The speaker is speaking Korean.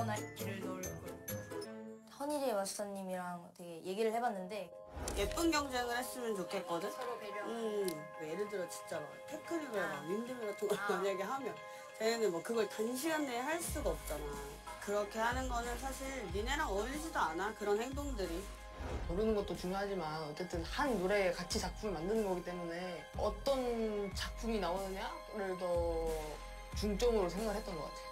하거나 길을 놓을 걸. 허니제이 마스터님이랑 되게 얘기를 해봤는데 예쁜 경쟁을 했으면 좋겠거든? 서로 배려. 음, 뭐 예를 들어 진짜 막 테크닉을 아. 막 윈드밀 같은 걸 아. 만약에 하면 쟤네는 뭐 그걸 단시간 내에 할 수가 없잖아. 그렇게 하는 거는 사실 니네랑 어울리지도 않아, 그런 행동들이. 모르는 것도 중요하지만 어쨌든 한 노래에 같이 작품을 만드는 거기 때문에 어떤 작품이 나오느냐를 더 중점으로 생각을 했던 것 같아요.